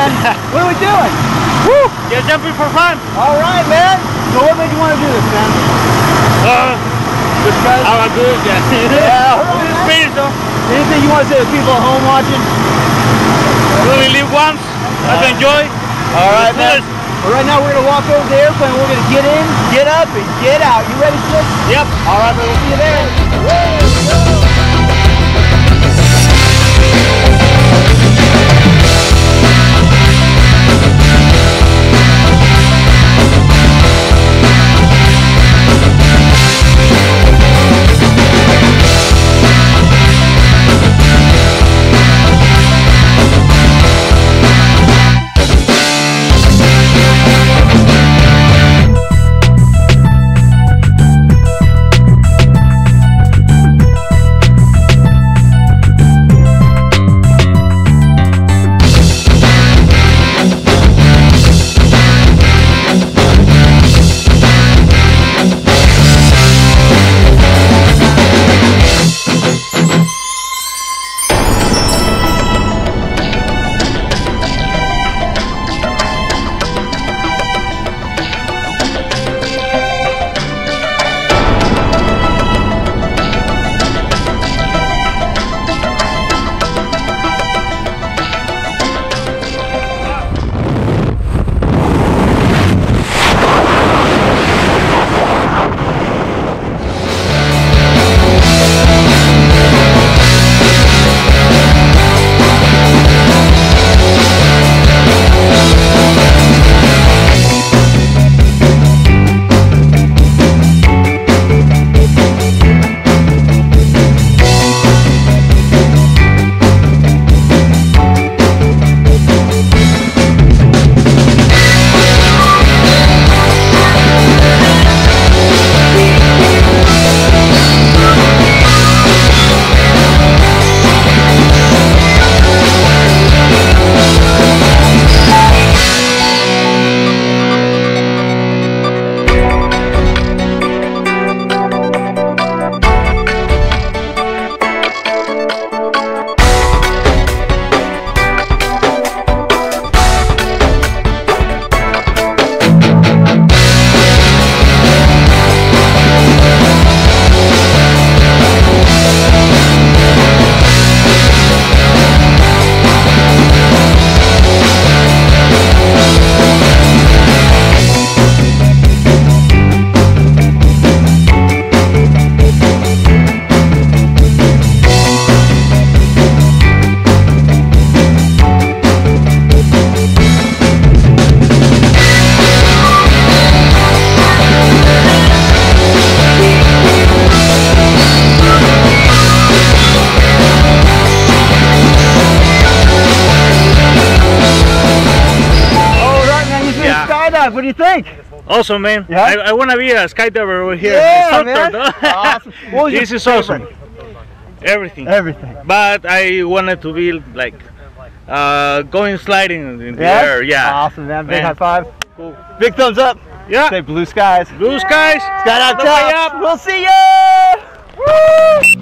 Woo! Just jumping for fun. All right, man. So what made you want to do this, man? Uh, because? I do it, yeah. Yeah, all right. This though. Anything you want to say to people at home watching? We live once. Let's enjoy. All right, man. Well, right now we're gonna walk over to the airplane. We're gonna get in, get up, and get out. You ready, sis? Yep. All right, man. We'll see you there. Yeah. What do you think? Awesome, man. Yeah? I, I want to be a skydiver over here. Yeah, man. Awesome. What was your this is awesome. Everything. Everything. But I wanted to be like uh, going sliding in the Yeah? air. Yeah. Awesome, man. Big Man. high five. Cool. Big thumbs up. Yeah. Say blue skies. Blue skies. Skydive Taft. up. We'll see ya. Woo!